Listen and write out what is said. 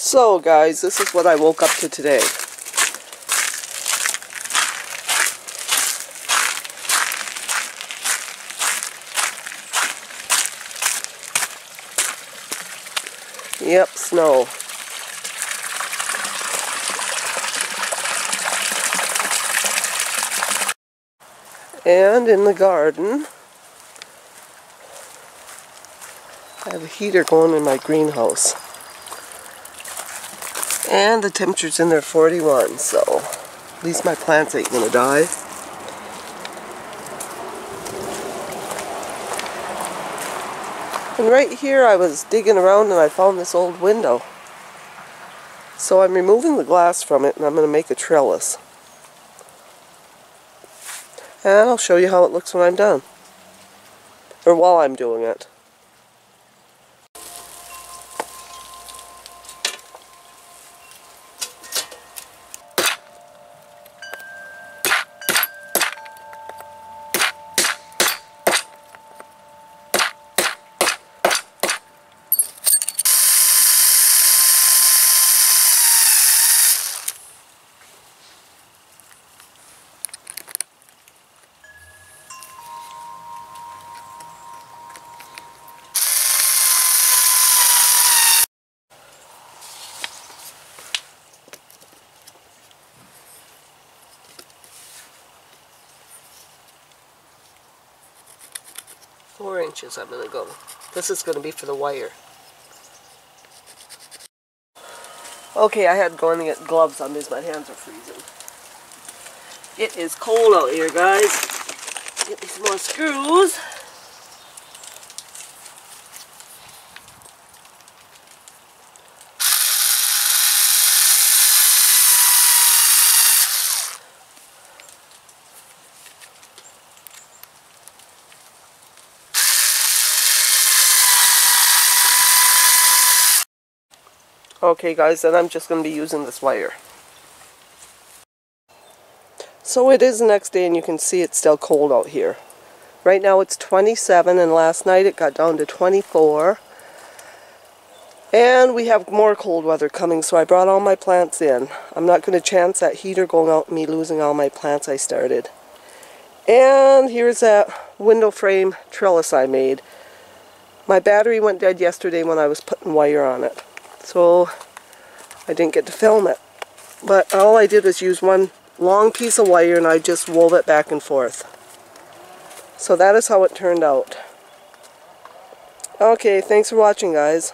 So guys, this is what I woke up to today. Yep, snow. And in the garden, I have a heater going in my greenhouse. And the temperature's in there 41, so at least my plants ain't gonna die. And right here I was digging around and I found this old window. So I'm removing the glass from it and I'm going to make a trellis. And I'll show you how it looks when I'm done. Or while I'm doing it. Four inches I'm going to go. This is going to be for the wire. Okay, I had to go and get gloves on because my hands are freezing. It is cold out here, guys. Get some more screws. Okay guys, then I'm just going to be using this wire. So it is the next day and you can see it's still cold out here. Right now it's 27 and last night it got down to 24. And we have more cold weather coming so I brought all my plants in. I'm not going to chance that heater going out and me losing all my plants I started. And here's that window frame trellis I made. My battery went dead yesterday when I was putting wire on it so I didn't get to film it. But all I did was use one long piece of wire and I just wove it back and forth. So that is how it turned out. Okay, thanks for watching guys.